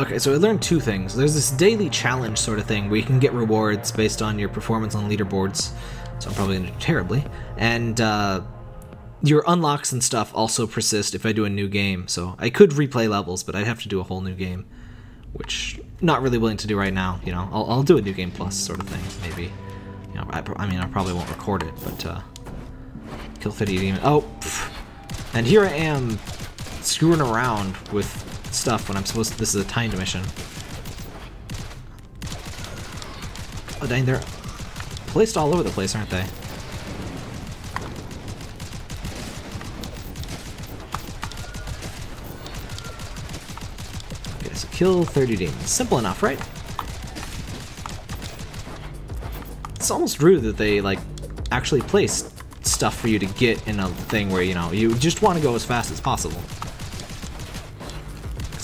Okay, so I learned two things. There's this daily challenge sort of thing where you can get rewards based on your performance on leaderboards. So I'm probably gonna do terribly. And uh, your unlocks and stuff also persist if I do a new game. So I could replay levels, but I'd have to do a whole new game, which not really willing to do right now. You know, I'll, I'll do a new game plus sort of thing, maybe. You know, I, I mean, I probably won't record it, but uh, kill 50 demon. Oh, pff. and here I am screwing around with stuff when I'm supposed to. This is a timed mission. Oh dang, they're placed all over the place, aren't they? Okay, so kill 30 demons. Simple enough, right? It's almost rude that they, like, actually place stuff for you to get in a thing where, you know, you just want to go as fast as possible.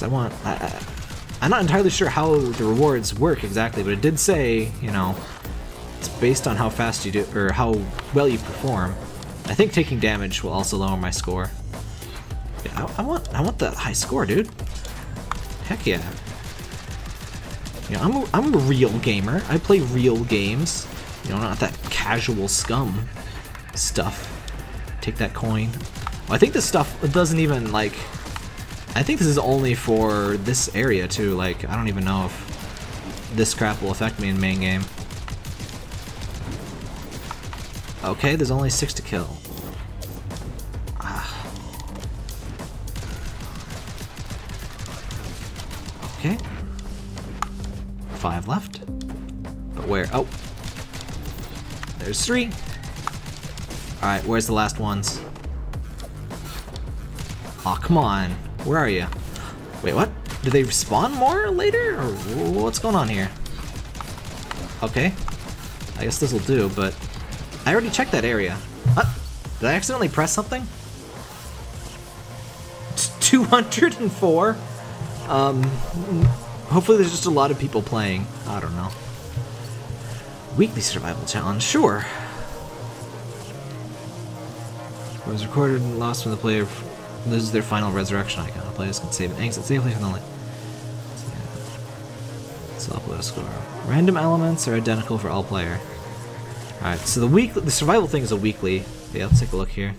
I want... I, I'm not entirely sure how the rewards work exactly, but it did say, you know, it's based on how fast you do, or how well you perform. I think taking damage will also lower my score. Yeah, I, I want, I want the high score, dude. Heck yeah. You know, I'm a, I'm a real gamer. I play real games. You know, not that casual scum stuff. Take that coin. Well, I think this stuff doesn't even, like... I think this is only for this area, too. Like, I don't even know if this crap will affect me in main game. Okay, there's only six to kill. Ah. Okay. Five left. But where? Oh. There's three. Alright, where's the last ones? Aw, oh, come on. Where are you? Wait, what? Do they spawn more later? Or what's going on here? Okay. I guess this will do, but I already checked that area. What? Did I accidentally press something? 204? Um, hopefully there's just a lot of people playing. I don't know. Weekly survival challenge, sure. It was recorded and lost when the player loses their final resurrection icon. The players can save and exit safely from the link. So upload a score. Random elements are identical for all player. Alright, so the week the survival thing is a weekly. Yeah, let's take a look here.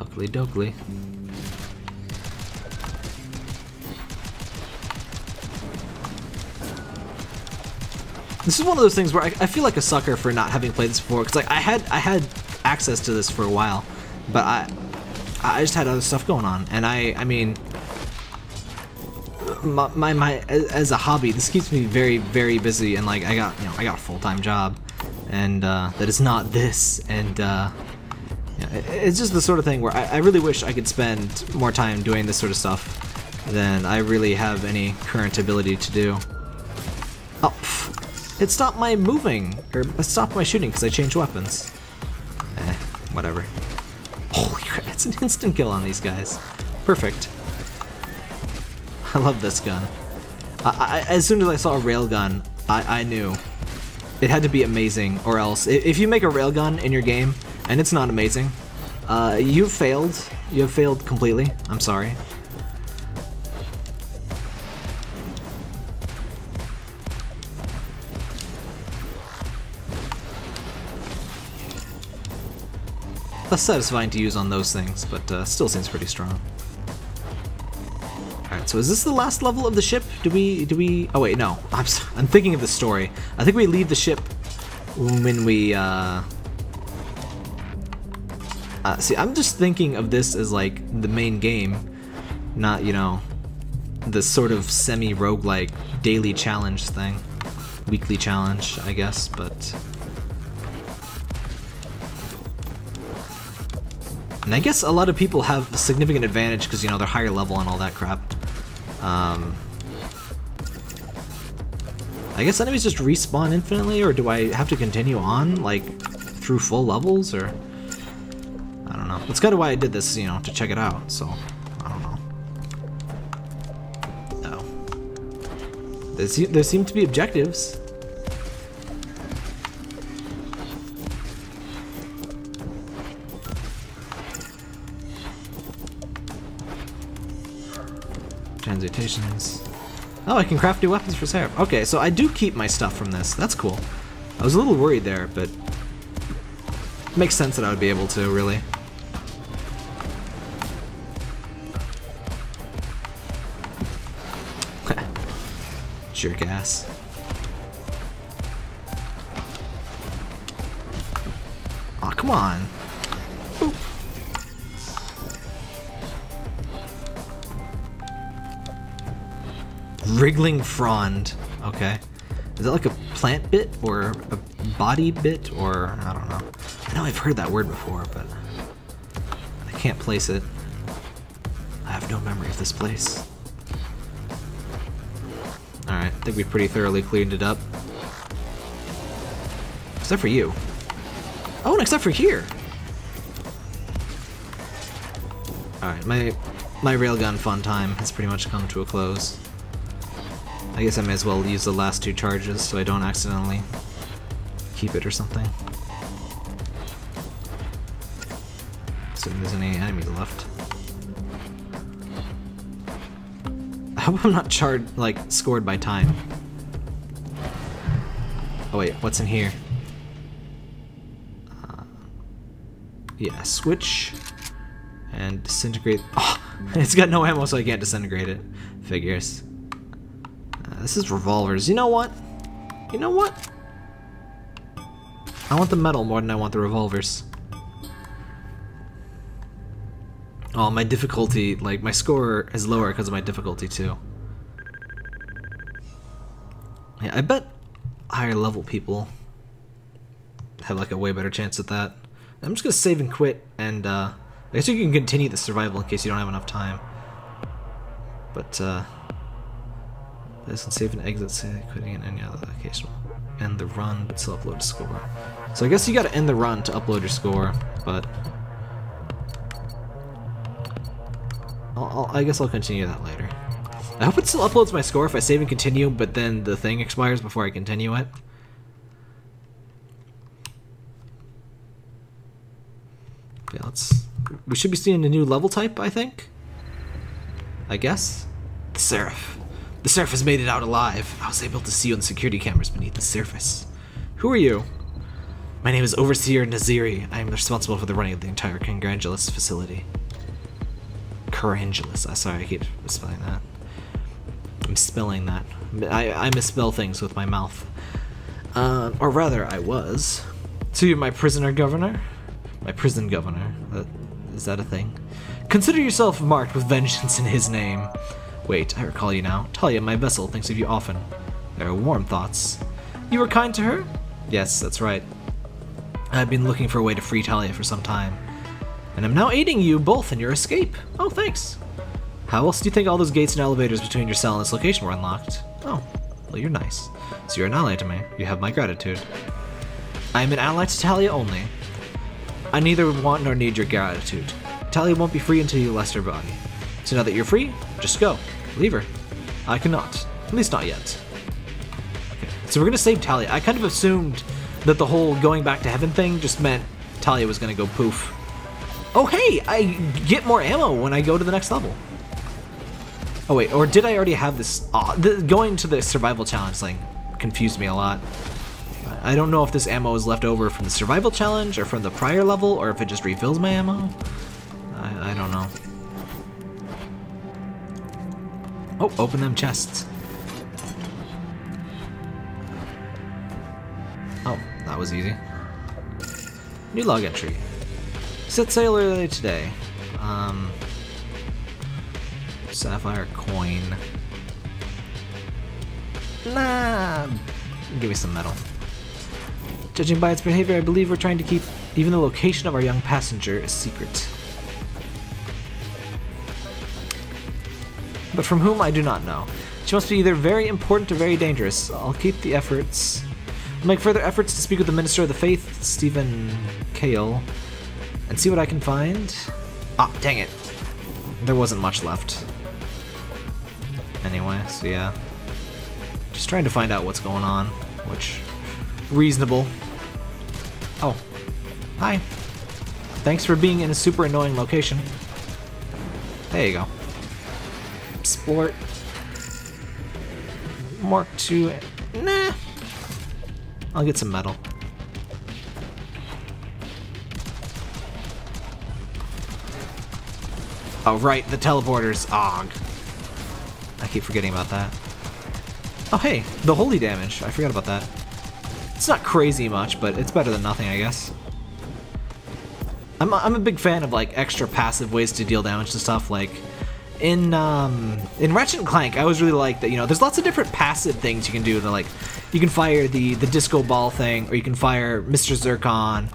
Oakley dokley. This is one of those things where I, I, feel like a sucker for not having played this before, because like I had I had access to this for a while, but I I just had other stuff going on, and I I mean my, my, my as a hobby, this keeps me very, very busy, and like I got, you know, I got a full-time job, and uh, that is not this, and uh, yeah, it's just the sort of thing where I, I, really wish I could spend more time doing this sort of stuff than I really have any current ability to do. Oh, it stopped my moving, or it stopped my shooting because I changed weapons. Eh, whatever. Holy crap, it's an instant kill on these guys. Perfect. I love this gun. I, I, as soon as I saw a railgun, I, I knew it had to be amazing, or else if you make a railgun in your game and it's not amazing, uh, you've failed. You have failed completely. I'm sorry. Less satisfying to use on those things, but uh, still seems pretty strong. Alright, so is this the last level of the ship? Do we, do we, oh wait, no. I'm, I'm thinking of the story. I think we leave the ship when we, uh, uh, see, I'm just thinking of this as like the main game, not, you know, the sort of semi-roguelike daily challenge thing. Weekly challenge, I guess, but... And I guess a lot of people have a significant advantage because, you know, they're higher level and all that crap. Um, I guess enemies just respawn infinitely, or do I have to continue on, like, through full levels, or... I don't know. That's kind of why I did this, you know, to check it out, so... I don't know. No. There, se there seem to be objectives. Oh, I can craft new weapons for Seraph. Okay, so I do keep my stuff from this. That's cool. I was a little worried there, but makes sense that I would be able to, really. Jerk ass. oh, come on. Wriggling frond. Okay. Is that like a plant bit or a body bit or I don't know. I know I've heard that word before, but I can't place it. I have no memory of this place. Alright, I think we pretty thoroughly cleaned it up. Except for you. Oh, and except for here! Alright, my, my railgun fun time has pretty much come to a close. I guess I may as well use the last two charges so I don't accidentally keep it or something. Assuming there's any enemies left. I hope I'm not charred, like, scored by time. Oh wait, what's in here? Uh, yeah, switch and disintegrate. Oh, it's got no ammo, so I can't disintegrate it. Figures. This is revolvers. You know what? You know what? I want the metal more than I want the revolvers. Oh, my difficulty, like, my score is lower because of my difficulty, too. Yeah, I bet higher level people have, like, a way better chance at that. I'm just gonna save and quit, and, uh, I guess you can continue the survival in case you don't have enough time. But, uh, this save and exit, say, quitting in any other location end the run, but still upload a score. So I guess you gotta end the run to upload your score, but... I'll, I'll, I guess I'll continue that later. I hope it still uploads my score if I save and continue, but then the thing expires before I continue it. Yeah, let's... We should be seeing a new level type, I think? I guess? The Seraph. The has made it out alive. I was able to see you on the security cameras beneath the surface. Who are you? My name is Overseer Naziri. I am responsible for the running of the entire Congranulus facility. Carangulus. I'm sorry, I keep misspelling that. I'm spelling that. I, I misspell things with my mouth. Uh, or rather, I was. So you're my prisoner governor? My prison governor. Uh, is that a thing? Consider yourself marked with vengeance in his name. Wait, I recall you now. Talia, my vessel, thinks of you often. There are warm thoughts. You were kind to her? Yes, that's right. I've been looking for a way to free Talia for some time. And I'm now aiding you both in your escape. Oh, thanks. How else do you think all those gates and elevators between your cell and this location were unlocked? Oh, well, you're nice. So you're an ally to me. You have my gratitude. I am an ally to Talia only. I neither want nor need your gratitude. Talia won't be free until you lest her body. So now that you're free, just go. Leave her. I cannot. At least not yet. Okay, so we're gonna save Talia. I kind of assumed that the whole going back to heaven thing just meant Talia was gonna go poof. Oh hey, I get more ammo when I go to the next level. Oh wait, or did I already have this? Oh, the, going to the survival challenge thing confused me a lot. I don't know if this ammo is left over from the survival challenge or from the prior level or if it just refills my ammo. Oh, open them chests. Oh, that was easy. New log entry. Set sail early today. Um, sapphire coin. Nah, give me some metal. Judging by its behavior, I believe we're trying to keep even the location of our young passenger a secret. But from whom I do not know. She must be either very important or very dangerous. I'll keep the efforts. I'll make further efforts to speak with the Minister of the Faith, Stephen Kale, and see what I can find. Ah, dang it. There wasn't much left. Anyway, so yeah. Just trying to find out what's going on, which, reasonable. Oh, hi. Thanks for being in a super annoying location. There you go. Sport. Mark II. Nah. I'll get some metal. Oh, right, the teleporters. Og. I keep forgetting about that. Oh, hey, the holy damage. I forgot about that. It's not crazy much, but it's better than nothing, I guess. I'm a, I'm a big fan of like extra passive ways to deal damage to stuff. Like in um, in Ratchet and Clank, I always really like that. You know, there's lots of different passive things you can do. To like, you can fire the the disco ball thing, or you can fire Mr. Zurkon,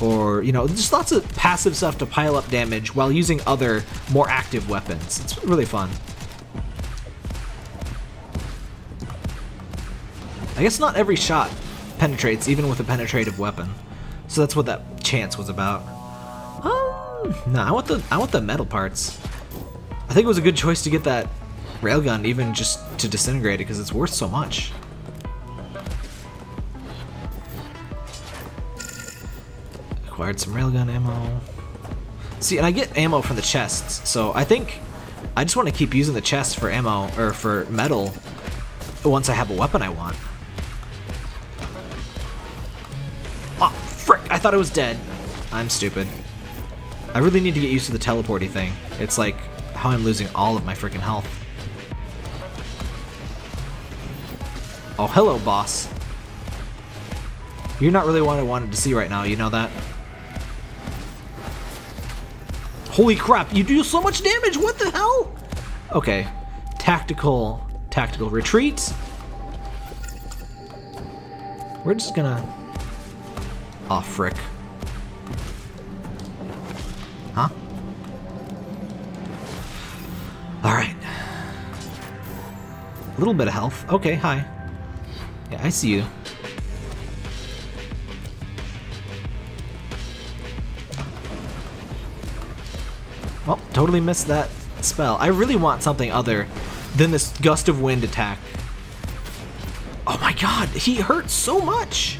or you know, just lots of passive stuff to pile up damage while using other more active weapons. It's really fun. I guess not every shot penetrates, even with a penetrative weapon. So that's what that chance was about. Um, no, I want the I want the metal parts. I think it was a good choice to get that railgun, even just to disintegrate it, because it's worth so much. Acquired some railgun ammo. See, and I get ammo from the chests, so I think I just want to keep using the chests for ammo, or for metal, once I have a weapon I want. Oh, frick! I thought I was dead. I'm stupid. I really need to get used to the teleporty thing. It's like how I'm losing all of my freaking health. Oh, hello, boss. You're not really what I wanted to see right now, you know that? Holy crap, you do so much damage, what the hell? Okay, tactical, tactical retreat. We're just gonna... Oh, frick. Little bit of health. Okay, hi. Yeah, I see you. Well, totally missed that spell. I really want something other than this gust of wind attack. Oh my god, he hurts so much!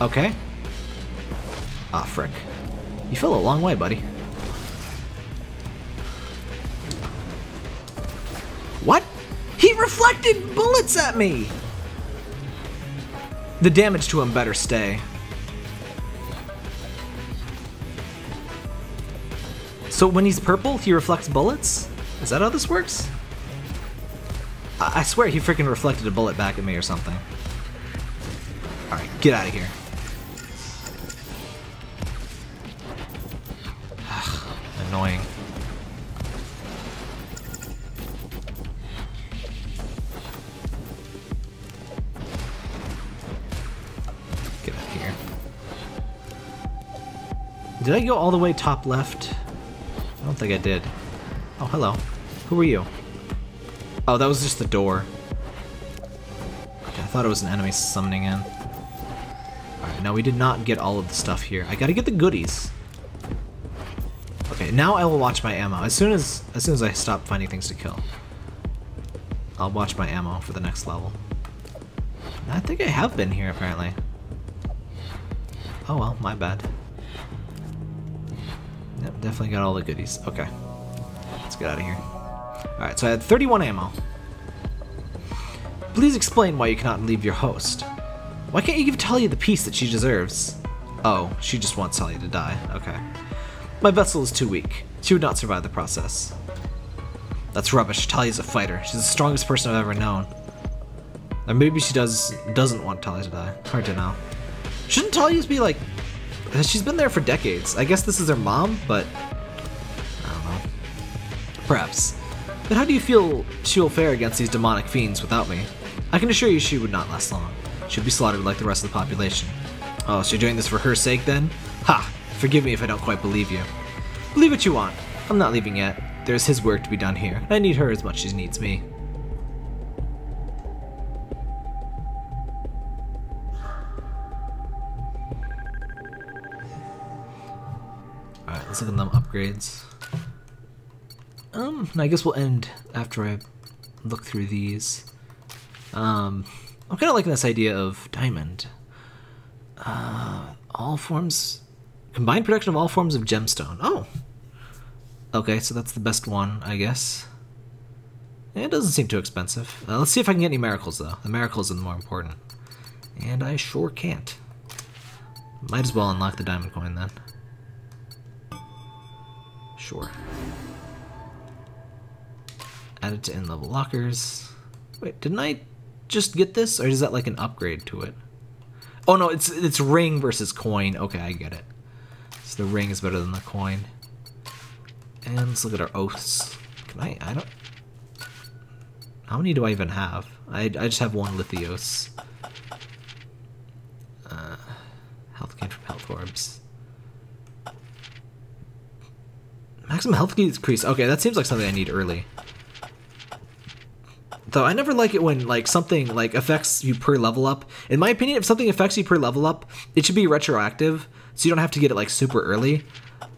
Okay. Ah, frick. You fell a long way, buddy. What? He reflected bullets at me! The damage to him better stay. So when he's purple, he reflects bullets? Is that how this works? I, I swear he freaking reflected a bullet back at me or something. Alright, get out of here. Did I go all the way top left? I don't think I did. Oh, hello. Who are you? Oh, that was just the door. Okay, I thought it was an enemy summoning in. Alright, now we did not get all of the stuff here. I gotta get the goodies. Okay, now I will watch my ammo. As soon as as soon as I stop finding things to kill. I'll watch my ammo for the next level. I think I have been here apparently. Oh well, my bad. Yep, definitely got all the goodies. Okay. Let's get out of here. Alright, so I had 31 ammo. Please explain why you cannot leave your host. Why can't you give Talia the peace that she deserves? Oh, she just wants Talia to die. Okay. My vessel is too weak. She would not survive the process. That's rubbish. Talia's a fighter. She's the strongest person I've ever known. Or maybe she does doesn't want Talia to die. Hard to know. Shouldn't Talia's be like she's been there for decades. I guess this is her mom, but I don't know. Perhaps. But how do you feel she will fare against these demonic fiends without me? I can assure you she would not last long. She'd be slaughtered like the rest of the population. Oh, so you're doing this for her sake then? Ha! Forgive me if I don't quite believe you. Believe what you want. I'm not leaving yet. There's his work to be done here. I need her as much as he needs me. At them upgrades. Um, I guess we'll end after I look through these. Um, I'm kind of liking this idea of diamond. Uh, All forms, combined production of all forms of gemstone. Oh, okay, so that's the best one, I guess. It doesn't seem too expensive. Uh, let's see if I can get any miracles though. The miracles are the more important, and I sure can't. Might as well unlock the diamond coin then. Sure. Add it to end level lockers. Wait, didn't I just get this, or is that like an upgrade to it? Oh no, it's it's ring versus coin. Okay, I get it. So the ring is better than the coin. And let's look at our oaths. Can I? I don't. How many do I even have? I, I just have one Lithios. Uh, health gain from health orbs. Maximum health increase. Okay, that seems like something I need early. Though I never like it when like something like affects you per level up. In my opinion, if something affects you per level up, it should be retroactive, so you don't have to get it like super early.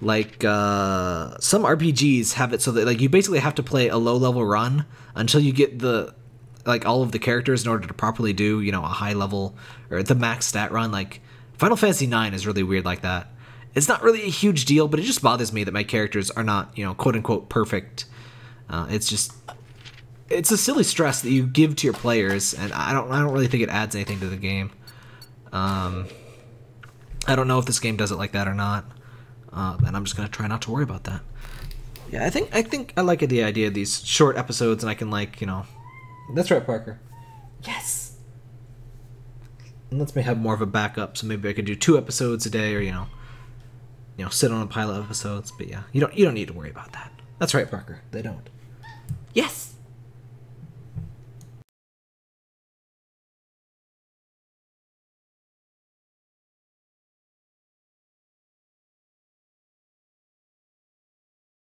Like uh, some RPGs have it so that like you basically have to play a low level run until you get the like all of the characters in order to properly do you know a high level or the max stat run. Like Final Fantasy IX is really weird like that. It's not really a huge deal, but it just bothers me that my characters are not you know quote unquote perfect. Uh, it's just it's a silly stress that you give to your players, and I don't I don't really think it adds anything to the game. Um, I don't know if this game does it like that or not, uh, and I'm just gonna try not to worry about that. Yeah, I think I think I like the idea of these short episodes, and I can like you know. That's right, Parker. Yes. And lets me have more of a backup, so maybe I could do two episodes a day, or you know, you know, sit on a pile of episodes. But yeah, you don't you don't need to worry about that. That's right, Parker. They don't. Yes.